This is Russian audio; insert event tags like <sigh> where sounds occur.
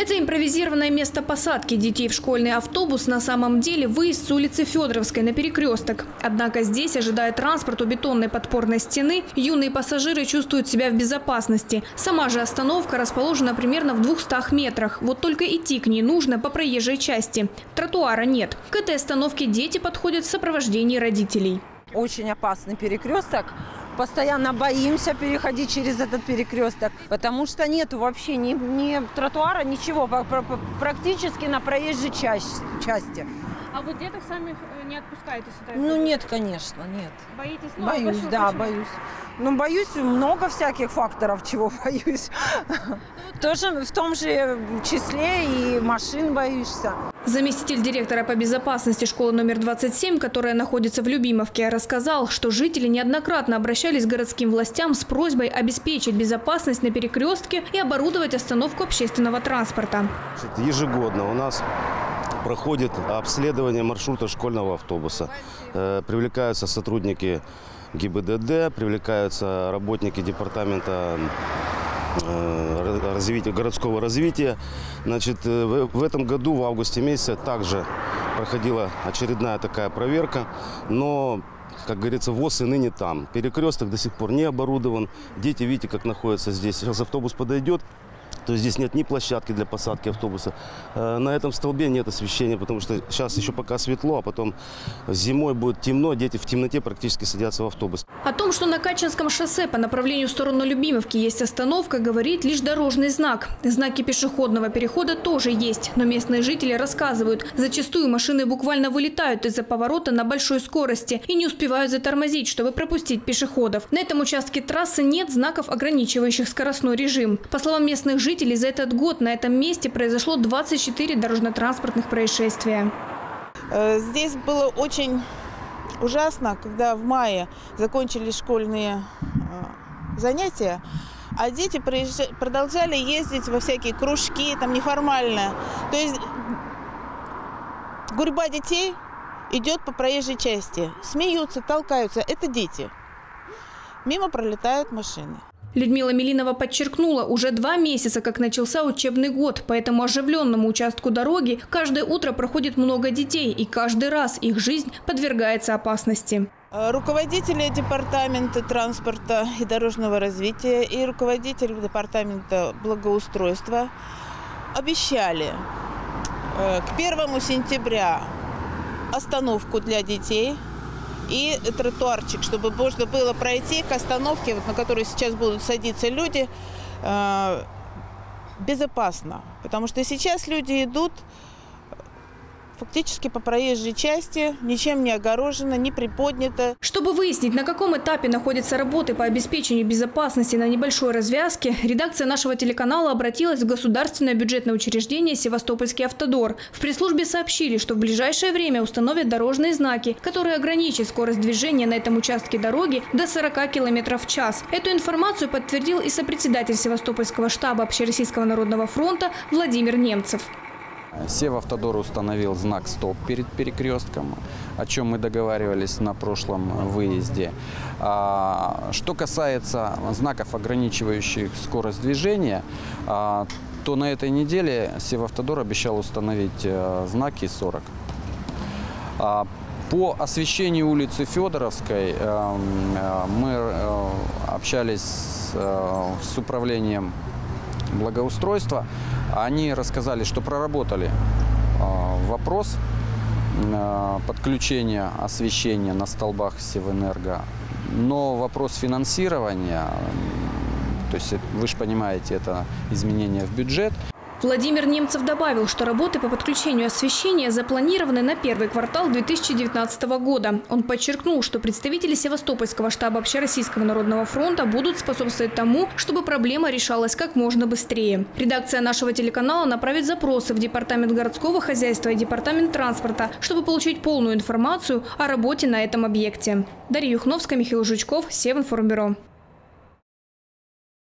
Это импровизированное место посадки детей в школьный автобус на самом деле выезд с улицы Федоровской на перекресток. Однако здесь, ожидая транспорт у бетонной подпорной стены, юные пассажиры чувствуют себя в безопасности. Сама же остановка расположена примерно в 200 метрах. Вот только идти к ней нужно по проезжей части. Тротуара нет. К этой остановке дети подходят в сопровождении родителей. Очень опасный перекресток. Постоянно боимся переходить через этот перекресток, потому что нету вообще ни, ни тротуара, ничего, практически на проезжей части. А вот деток сами э, не отпускаете сюда? Ну нет, конечно, нет. Боитесь? Ну, а Боюсь, почему- да, почему? боюсь. Ну, боюсь много всяких факторов, чего <laughs> боюсь. Тоже в том же числе и машин боишься. Заместитель директора по безопасности школы номер 27, которая находится в Любимовке, рассказал, что жители неоднократно обращались к городским властям с просьбой обеспечить безопасность на перекрестке и оборудовать остановку общественного транспорта. Ежегодно у нас проходит обследование маршрута школьного автобуса. Э, Привлекаются сотрудники ГИБДД, привлекаются работники департамента развития, городского развития. Значит, э, в этом году, в августе месяце, также проходила очередная такая проверка, но как говорится, ВОЗ и ныне там. Перекресток до сих пор не оборудован. Дети, видите, как находятся здесь. Сейчас автобус подойдет, то есть здесь нет ни площадки для посадки автобуса. Э, На этом столбе нет освещения, потому что сейчас еще пока светло, а потом зимой будет темно, дети в темноте практически садятся в автобус. О том, что на Качинском шоссе по направлению в сторону Любимовки есть остановка, говорит лишь дорожный знак. Знаки пешеходного перехода тоже есть, но местные жители рассказывают, зачастую машины буквально вылетают из-за поворота на большой скорости и не успевают затормозить, чтобы пропустить пешеходов. На этом участке трассы нет знаков, ограничивающих скоростной режим. По словам местных жителей, за этот год на этом месте произошло 24 дорожно-транспортных происшествия. Э, Здесь было очень ужасно, когда в мае закончились школьные э, занятия, а дети продолжали ездить во всякие кружки, там неформальное. То есть гурьба детей идет по проезжей части, смеются, толкаются. Это дети. Мимо пролетают машины. Людмила Милинова подчеркнула, уже два месяца, как начался учебный год. По этому оживленному участку дороги каждое утро проходит много детей, и каждый раз их жизнь подвергается опасности. Э, Руководители департамента транспорта и дорожного развития и руководитель департамента благоустройства обещали э, к 1 сентября остановку для детей и тротуарчик, чтобы можно было пройти к остановке, вот на которой сейчас будут садиться люди, э, безопасно. Потому что сейчас люди идут фактически по проезжей части, ничем не огорожено, не приподнято. Чтобы выяснить, на каком этапе находятся работы по обеспечению безопасности на небольшой развязке, редакция нашего телеканала обратилась в государственное бюджетное учреждение «Севастопольский автодор». В пресс-службе сообщили, что в ближайшее время установят дорожные знаки, которые ограничат скорость движения на этом участке дороги до 40 км в час. Эту информацию подтвердил и сопредседатель Севастопольского штаба Общероссийского народного фронта Владимир Немцев. Севавтодор установил знак «Стоп» перед перекрестком, о чем мы договаривались на прошлом выезде. А, Что касается знаков, ограничивающих скорость движения, а, то на этой неделе Севавтодор обещал установить э, знаки 40. А, По освещению улицы Федоровской эм, э, мы э, общались с, с управлением благоустройства. Они рассказали, что проработали э, вопрос э, подключения освещения на столбах Севэнерго. Но вопрос финансирования, то есть э, вы же понимаете, это изменение в бюджет, Владимир Немцев добавил, что работы по подключению освещения запланированы на первый квартал 2019 года. Он подчеркнул, что представители Севастопольского штаба Общероссийского народного фронта будут способствовать тому, чтобы проблема решалась как можно быстрее. Редакция нашего телеканала направит запросы в Департамент городского хозяйства и Департамент транспорта, чтобы получить полную информацию о работе на этом объекте. Дарья Юхновская, Михаил Жучков, Севинформбюро.